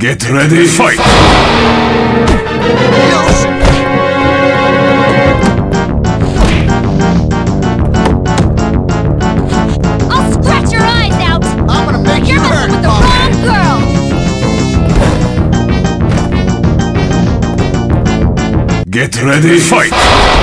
Get ready, fight! I'll scratch your eyes out! I'm gonna make You're you messing hurt, with the Punk. wrong girl! Get ready, fight!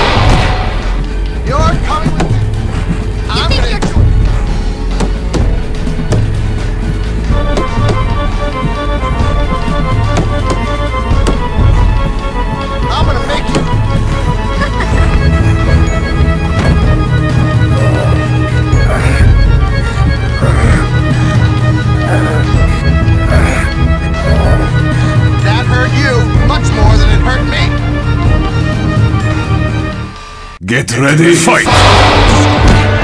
Get ready, fight!